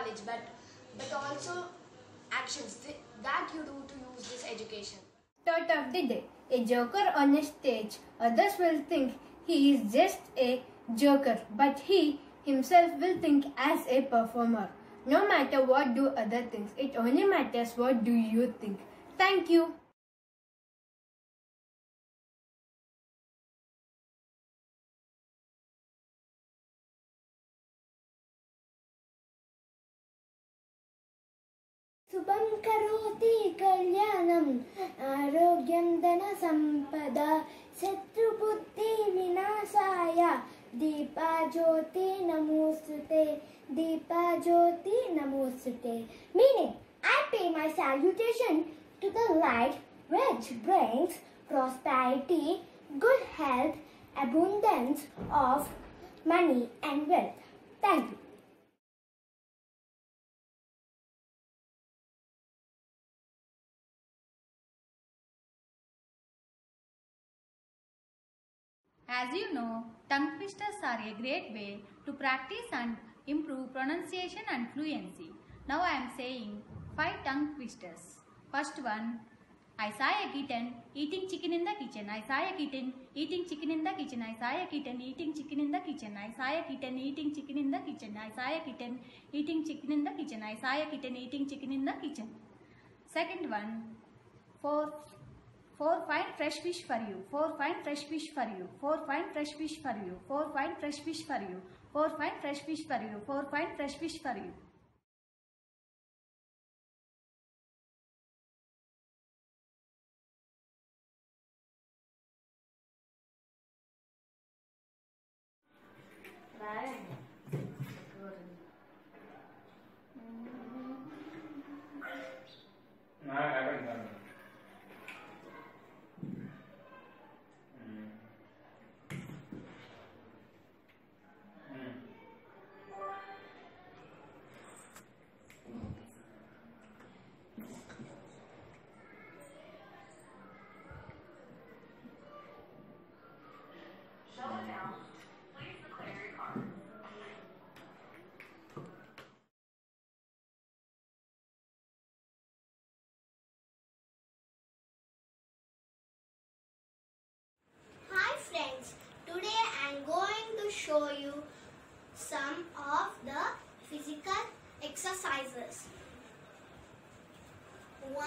knowledge but but also actions th- that you do to use this education. Of the day. A joker on a stage. Others will think he is just a joker, but he himself will think as a performer. No matter what do other things, it only matters what do you think. Thank you. शांति कल्याण आरोग्यम धन संपदा शत्रुबुद्धि विनाशा दीपा ज्योति नमोस्ते दीपा ज्योति नमोस्ते meaning I pay my salutation to the light which brings prosperity good health abundance of money and wealth thank you As you know, tongue twisters are a great way to practice and improve pronunciation and fluency. Now I am saying five tongue twisters. First one, I saw a kitten eating chicken in the kitchen. I saw a kitten eating chicken in the kitchen. I saw a kitten eating chicken in the kitchen. I saw a kitten eating chicken in the kitchen. I saw a kitten eating chicken in the kitchen. I saw a kitten eating chicken in the kitchen. Second one, four Four fine fresh fish for you. Four fine fresh fish for you. Four fine fresh fish for you. Four fine fresh fish for you. Four fine fresh fish for you. Four fine fresh fish for you. Exercises. One,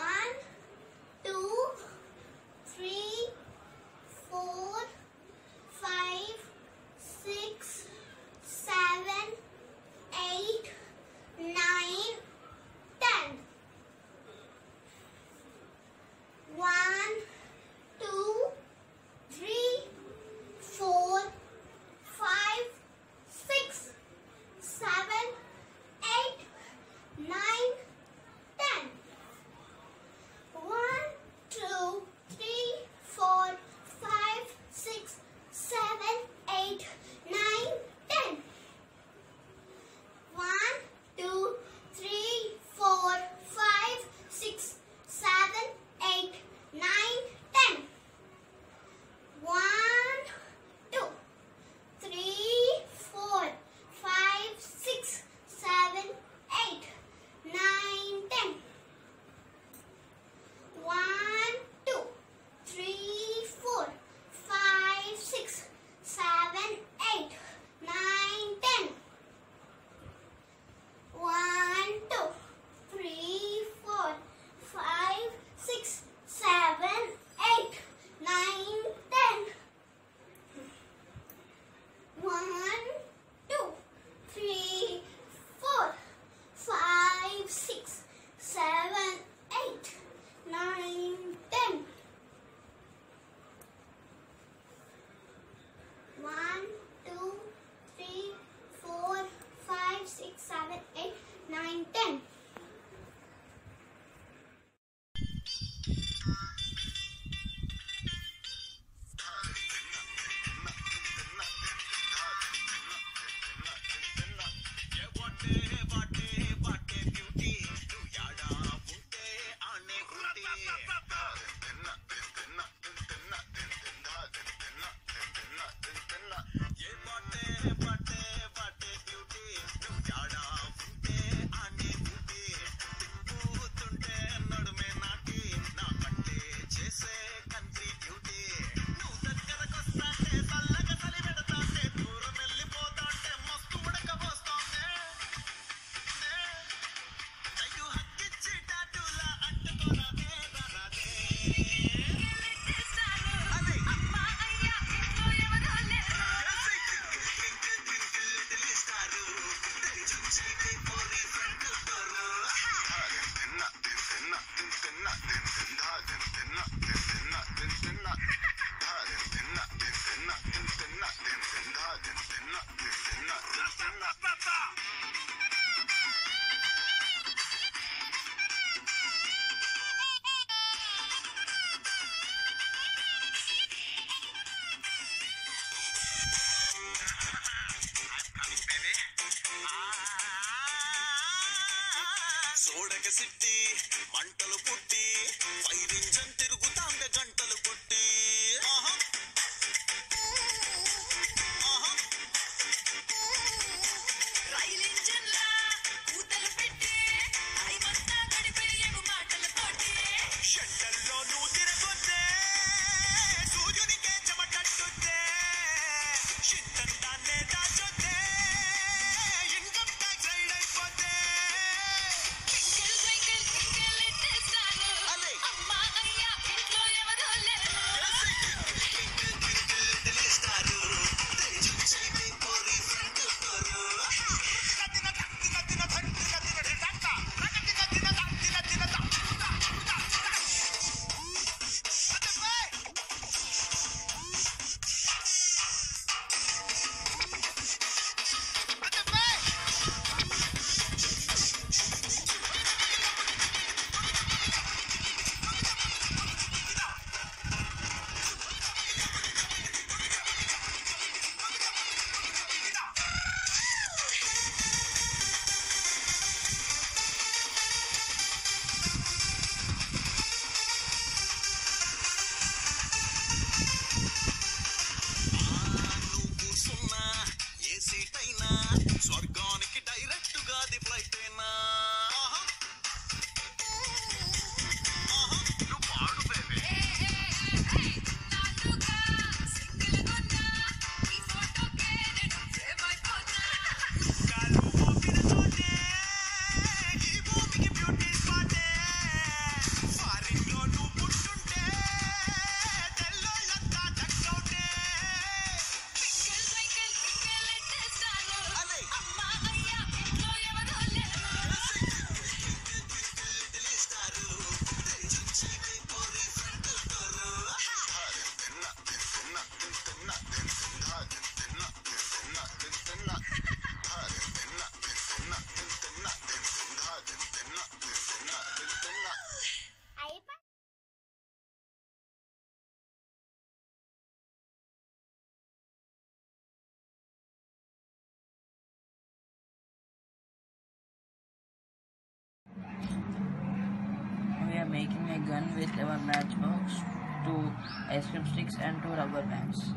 making a gun with our matchbox, two ice cream sticks and two rubber bands.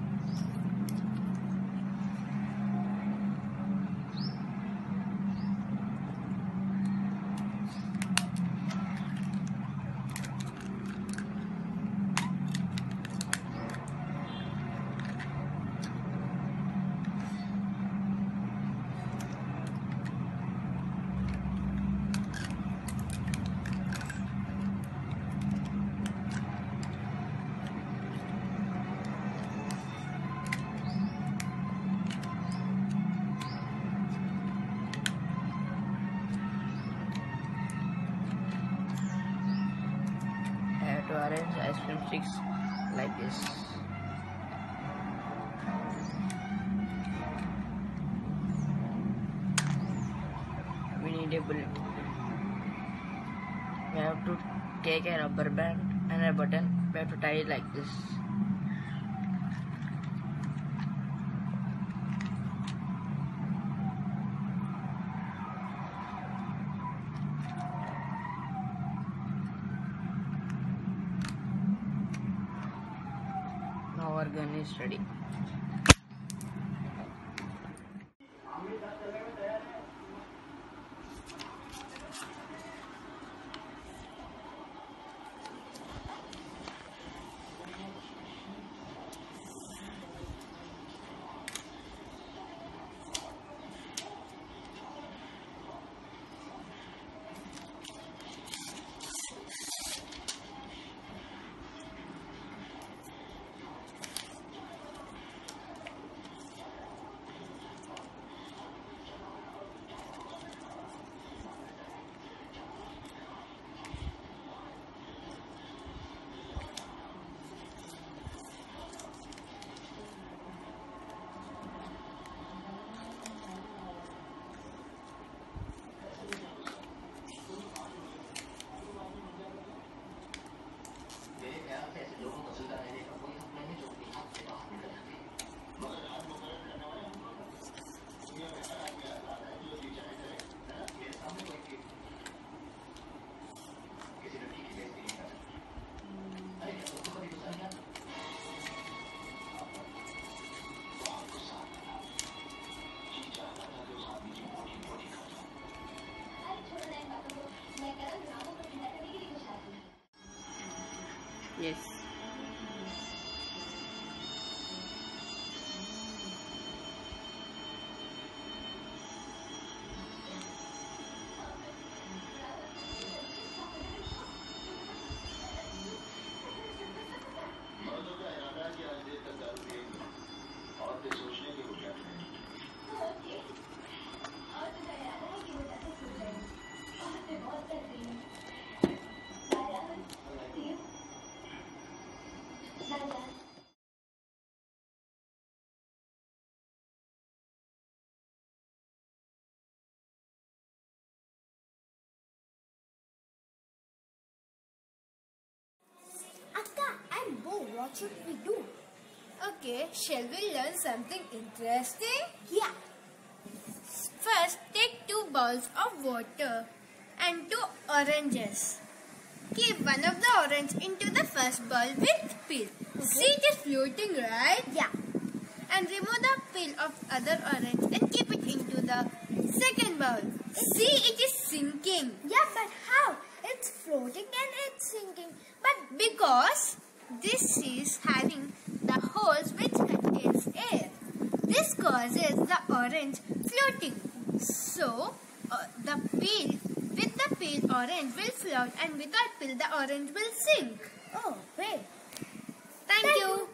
is ready Yes. What should we do? Okay, shall we learn something interesting? Yeah. First, take two bowls of water and two oranges. Keep one of the orange into the first bowl with peel. See it is floating, right? Yeah. And remove the peel of other orange and keep it into the second bowl. See it is sinking. Yeah, but how? It's floating and it's sinking. But because this is having the holes which contains air. This causes the orange floating. So, uh, the peel with the peel orange will float and without peel the orange will sink. Oh, great. Thank, Thank you. you.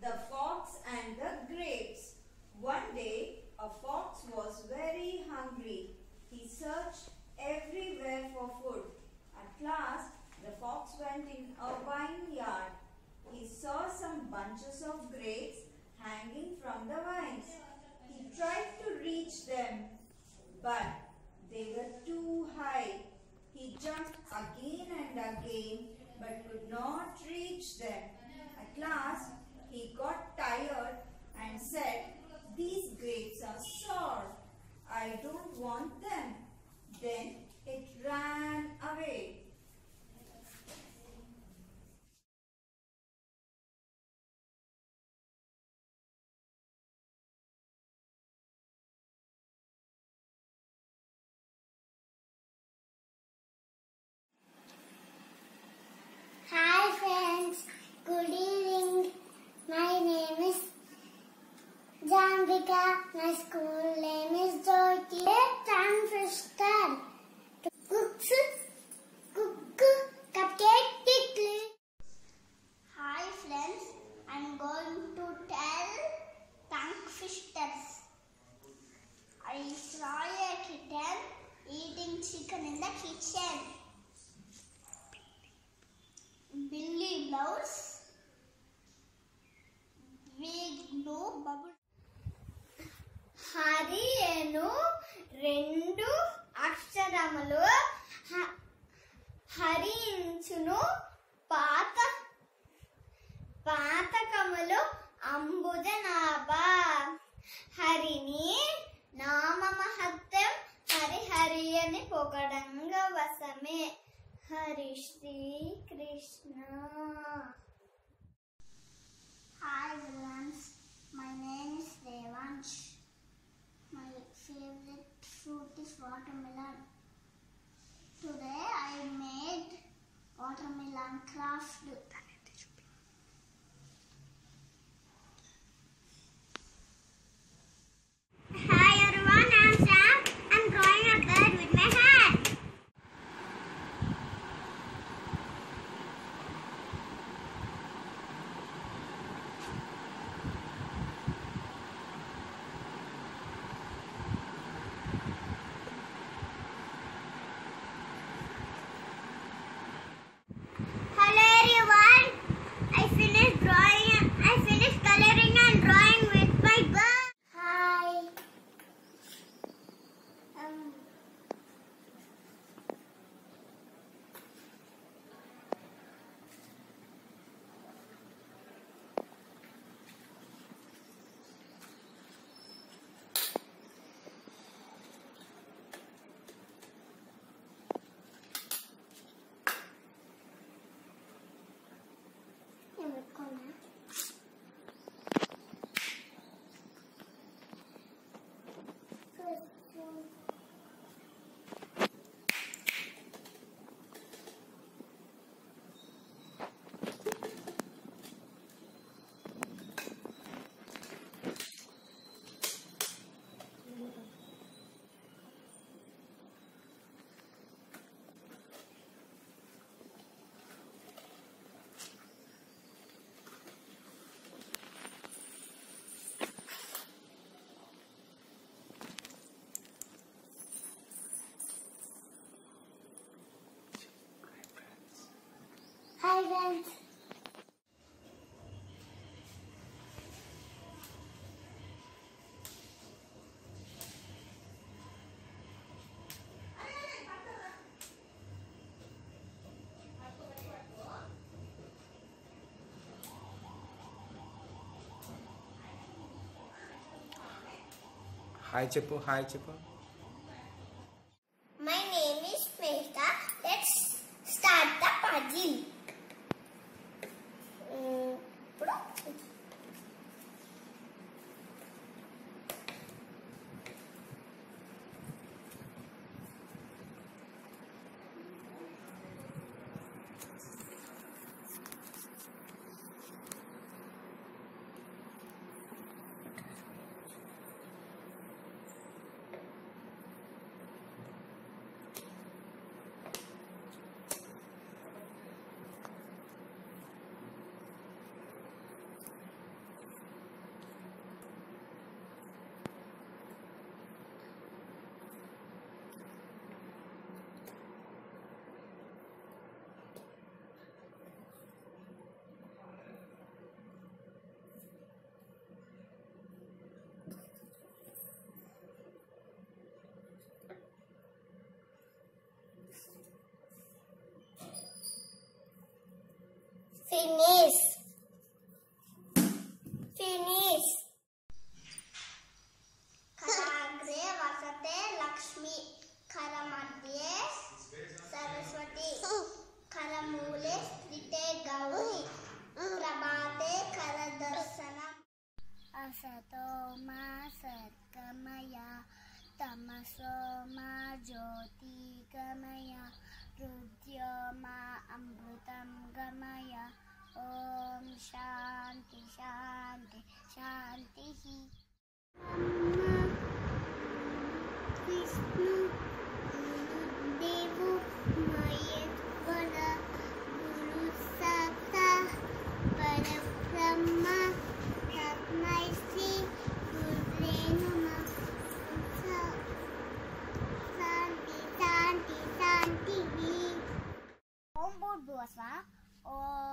The Fox and the Grapes. One day, a fox was very hungry. He searched everywhere for food. At last, the fox went in a vineyard. He saw some bunches of grapes hanging from the vines. He tried to reach them, but they were too high. He jumped again and again, but could not reach them. At last, he got tired and said, These grapes are sour. I don't want them. Then it ran away. Hi friends, good evening. My name is Janvika. My school name is Jyoti. Time for Go. friends. Hi చెప్పు hi చెప్పు Finish. Finish. Karagre vasate Lakshmi. Karamadye Saraswati. Karamule strite gauri. Prabhate karadarsanam. Asato ma satkamaya. Tamaso ma joti kamaya. Rudyo ma amrutam gamaya. गमय ॐ शान्ति शान्ति शान्तिः विष्णु देवो महेश्वर गुरु साक्षात् परब्रह्म तस्मै श्री गुरुवे नमः शान्ति शान्ति शान्तिः ॐ भूर्भुवस्वः ॐ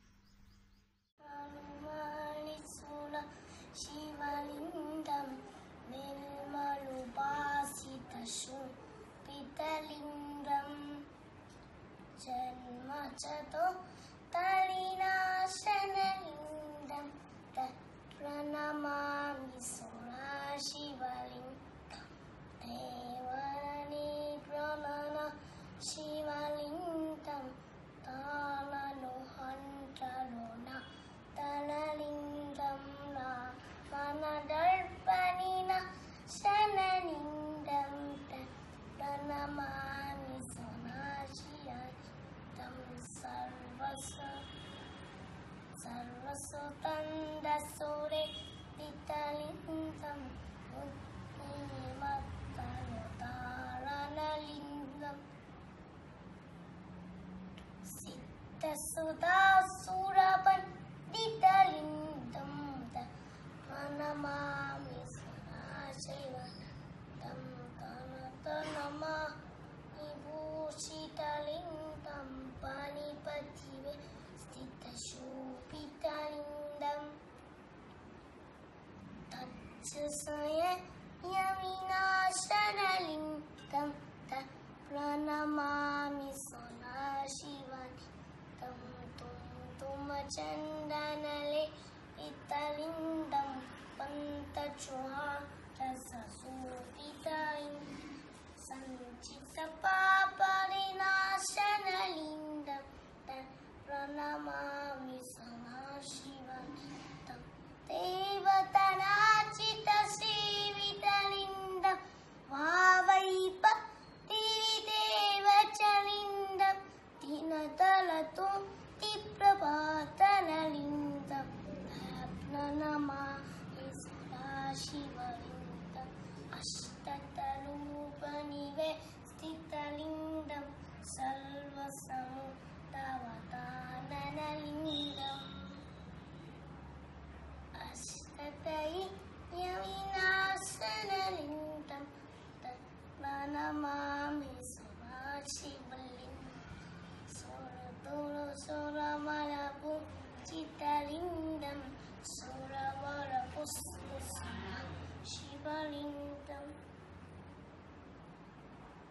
సుర శివలింగం నిర్మలు భాసిత శుభితలింగం జన్మచతో తరినాశనలింగం ప్రణమామి సుర శివలింగం. దేవని ప్రణన శివలింగం తానను హంటలోన తలలింగం నా మన దర్పణిన శనలింగం ప్రణమామి సునాశియం సర్వస్వ సర్వసుతందసురే పితలింగం ముక్తిమత్తనుతారణలింగం సిద్ధసుధాసురపండితలింగం Pranama is Shivalinga Ashtatarupanive Stitalingam Salvasamutavatananalingam Ashtatai Yaminasanalingam Tatvanamami Samashivalinkam Soradoro Soramalabhu Chitalingam 空はポスポスな縛りんだ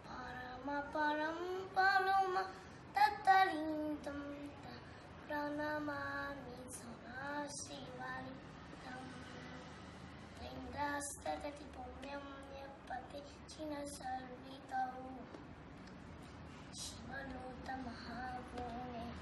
パラマパランパロマタタリンダムダラナマミソナシバリダムテンダスタタティポミャムニャパテチナサルビタウシバルタマハボネ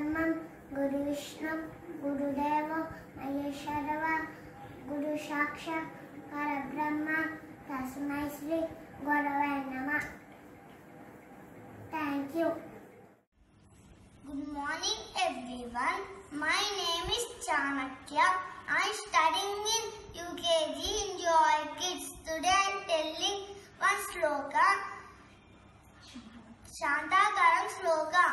പരബ്രഹ്മം ഗുരുവിഷ്ണു ഗുരുദേവോ മഹേശ്വരവ ഗുരു സാക്ഷ പരബ്രഹ്മ തസ്മൈ ശ്രീ ഗുരവേ നമ thank you Good morning everyone. My name is Chanakya. I am studying in UKG in Joy Kids. Today I am telling one sloka, Shantakaram sloka.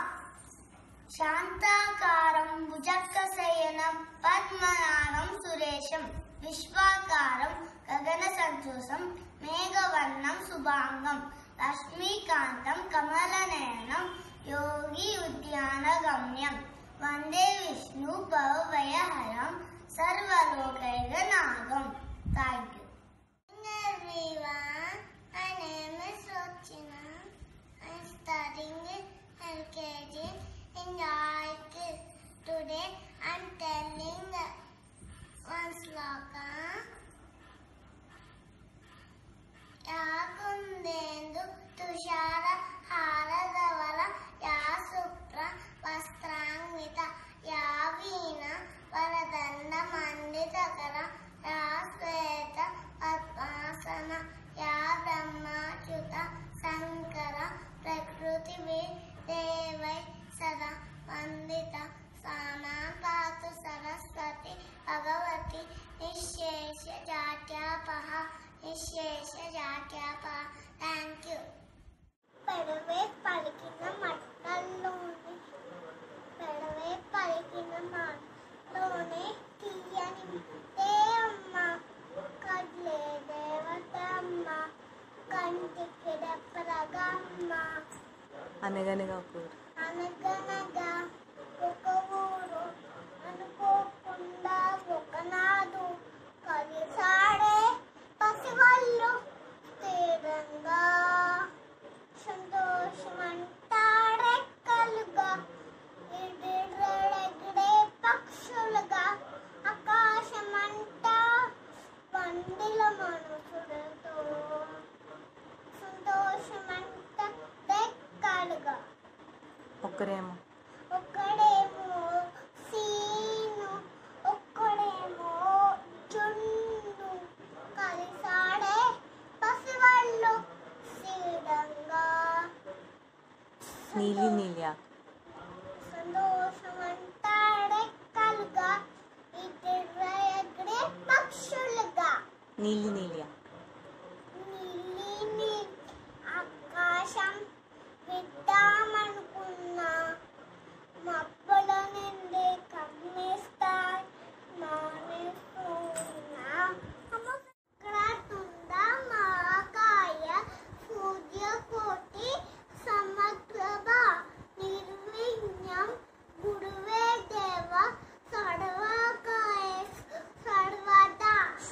శాంతాకారం భుజక్కశయనం పద్మనాభం సురేశం విశ్వాకారం గగన సంతోషం మేఘవర్ణం శుభాంగం లక్ష్మీకాంతం కమలనయనం యోగి ఉద్యాన గమ్యం వందే విష్ణు భవభయహరం సర్వలోకైక నాగం thank you everyone. My name is Rochina. I'm studying in LKG in York. Today I'm telling one sloka.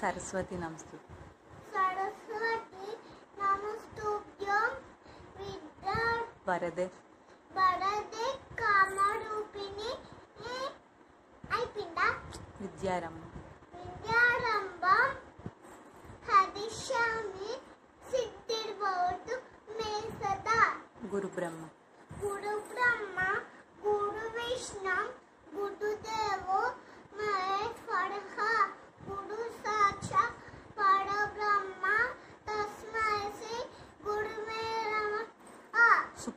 Saraswati నమస్తే. విద్యా వరదే. వరదే కామరూపిణి. ఏ అయిపోయిందా? విద్యారమ్మ విద్యారంభం హరిశ్యామి సిద్ధిర్బోటు మేసదా గురు బ్రహ్మ గురు బ్రహ్మ గురు విష్ణు గురుదేవో మహేశ్వరః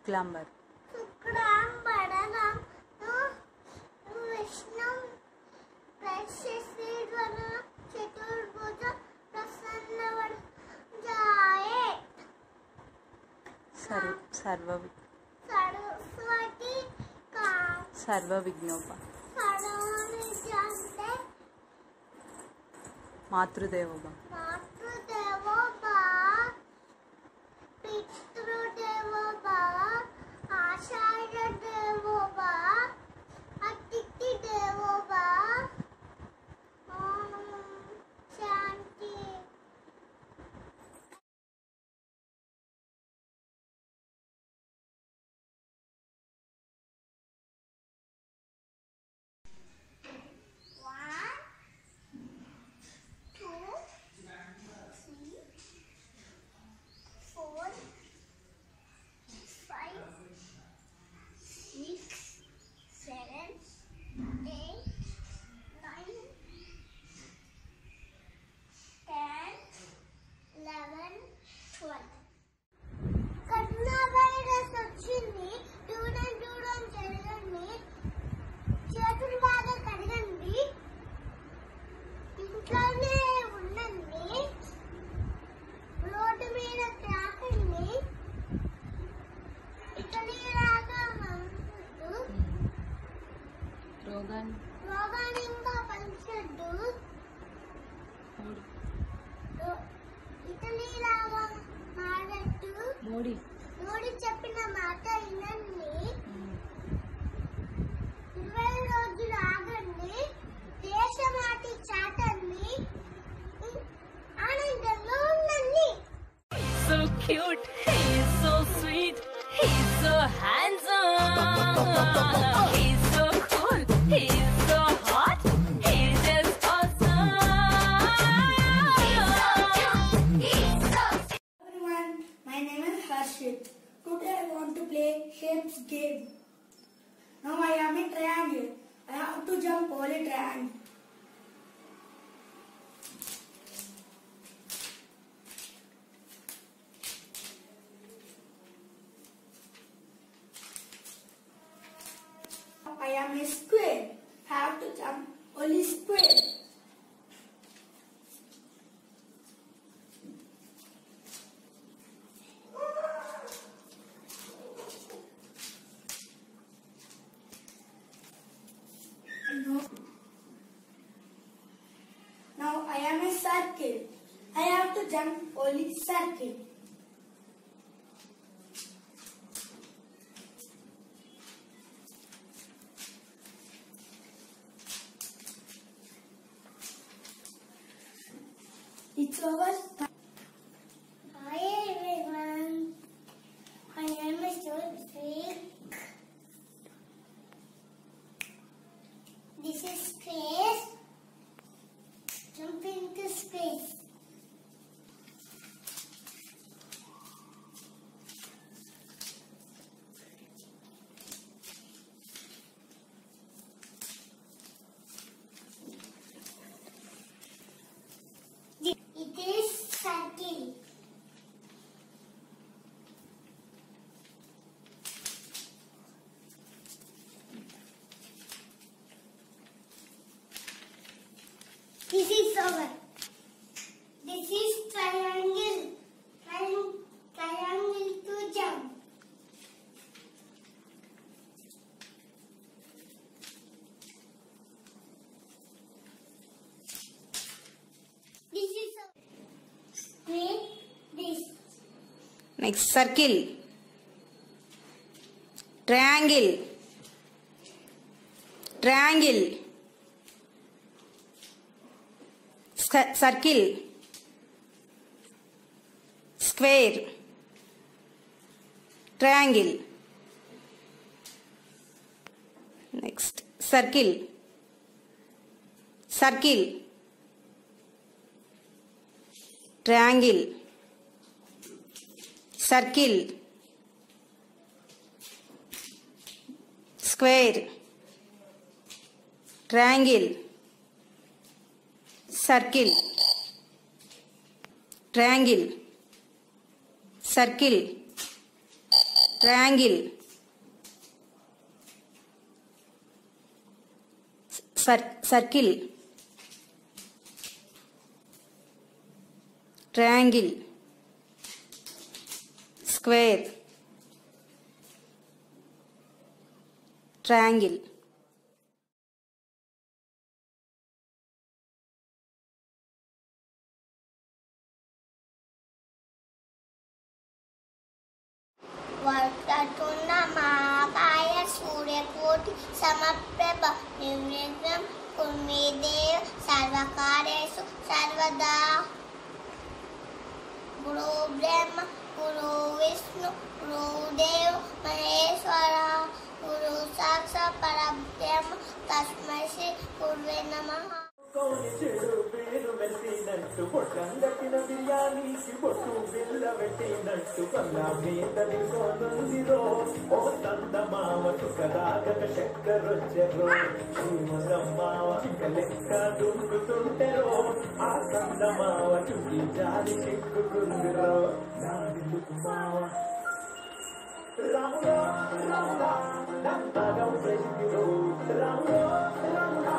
క్లాంబర్ సర్వ సర్వ సర్వ విజ్ఞోప మాతృదేవోభ outside మోడీ. మోడీ చెప్పిన మాట వినండి. ఇరవై రోజులు ఆగండి. దేశమాటి చాటండి. ఆనందంగా ఉండండి. So cute. He's so sweet. He's triangle. I have to jump poly triangle. Have only circle. flower. This is triangle. Triangle to jump. This is a. This. Next circle. Triangle. Triangle. circle square triangle next circle circle triangle circle square triangle circle triangle circle triangle circle triangle square triangle. చెడు పేరు పెట్టినట్టు పొట్టందకిన బిర్యానీకి పొట్టు బిల్ల పెట్టినట్టు కన్నా మీద నిల్కొనుందిరో ఓ తంద మావకు కదాగక చక్కరొచ్చెరో శ్రీమద మావ లెక్క దుంకుతుంటెరో ఆ తంద మావ చుట్టి జాలి చిక్కుకుందిరో నాది మావ రాముడా రాముడా నమ్మగం ప్రజలు రాముడా రాముడా